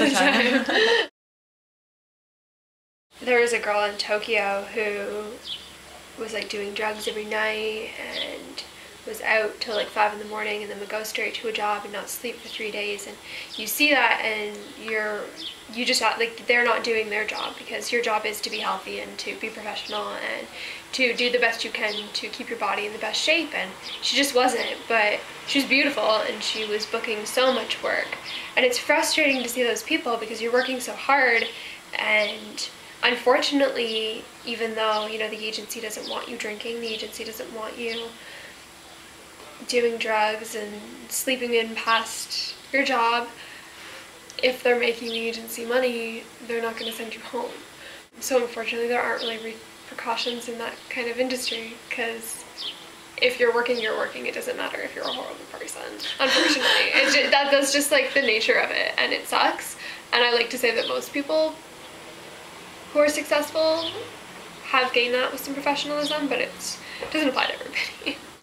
all the time. there was a girl in Tokyo who was like doing drugs every night and was out till like five in the morning and then would go straight to a job and not sleep for three days and you see that and you're you just not like they're not doing their job because your job is to be healthy and to be professional and to do the best you can to keep your body in the best shape and she just wasn't but she was beautiful and she was booking so much work. And it's frustrating to see those people because you're working so hard and unfortunately even though you know the agency doesn't want you drinking the agency doesn't want you doing drugs and sleeping in past your job, if they're making the agency money, they're not going to send you home. So unfortunately, there aren't really repercussions in that kind of industry because if you're working, you're working. It doesn't matter if you're a horrible person. Unfortunately, just, that that's just like the nature of it, and it sucks. And I like to say that most people who are successful have gained that with some professionalism, but it doesn't apply to everybody.